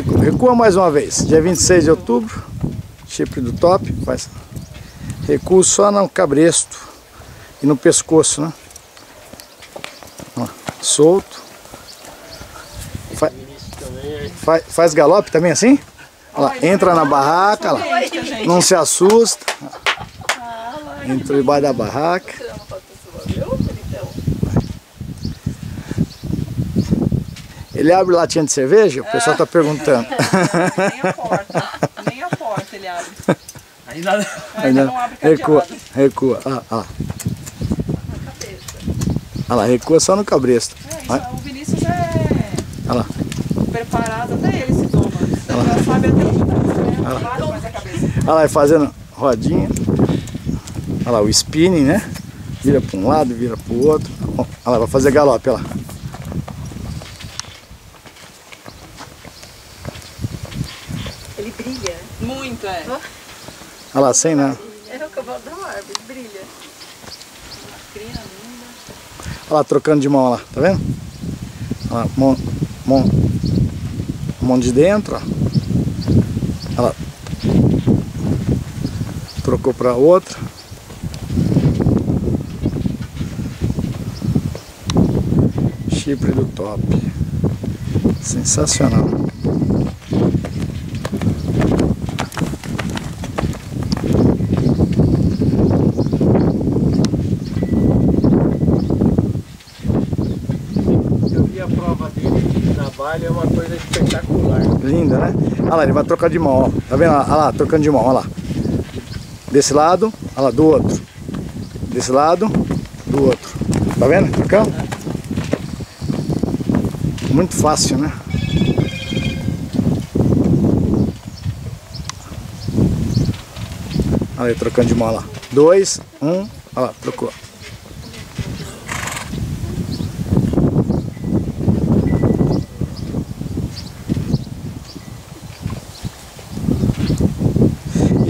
Recua, mais uma vez. Dia 26 de outubro. Chifre do top. Faz. Recuo só no cabresto e no pescoço, né? Ó, solto. Fa faz, faz galope também assim? Ó, entra na barraca, lá. não se assusta. Entra debaixo da barraca. Ele abre latinha de cerveja? O pessoal está perguntando. Nem a porta, nem a porta ele abre. Ainda, Ainda não abre Recua, cadeado. recua. Ah, ah. Olha lá, recua só no cabresto. É, isso, o Vinícius é Olha lá. preparado, até ele se toma. Ele já sabe até onde tá. Né? Vai, faz a cabeça. Olha lá, vai fazendo rodinha. Olha lá, o spinning, né? Vira para um lado, vira para o outro. Olha lá, vai fazer galope, olha lá. Ele brilha. Muito, é. Olha lá, sem nada. É o cavalo da árvore, brilha. Linda. Olha lá, trocando de mão, olha lá, tá vendo? Olha lá, mão, mão, mão de dentro, ó. Olha lá. Trocou para outra. Chipre do top. Sensacional. Vi a prova dele de trabalho, é uma coisa espetacular. Linda, né? Olha lá, ele vai trocar de mão, ó. Tá vendo? Olha lá, trocando de mão, olha lá. Desse lado, olha lá, do outro. Desse lado, do outro. Tá vendo? Trocando? Muito fácil, né? Olha aí, trocando de mão, olha lá. Dois, um, olha lá, trocou.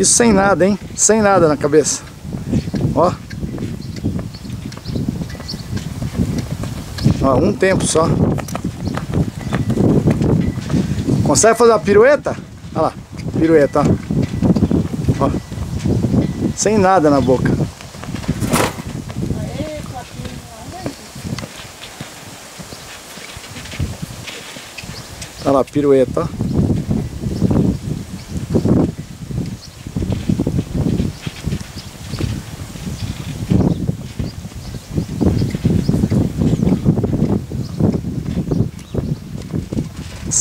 Isso sem nada, hein? Sem nada na cabeça. Ó. Ó, um tempo só. Consegue fazer uma pirueta? Olha lá, pirueta, ó. ó. Sem nada na boca. Olha lá, pirueta, ó.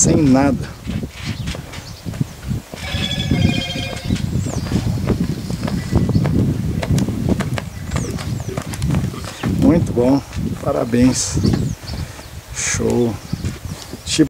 Sem nada. Muito bom, parabéns. Show.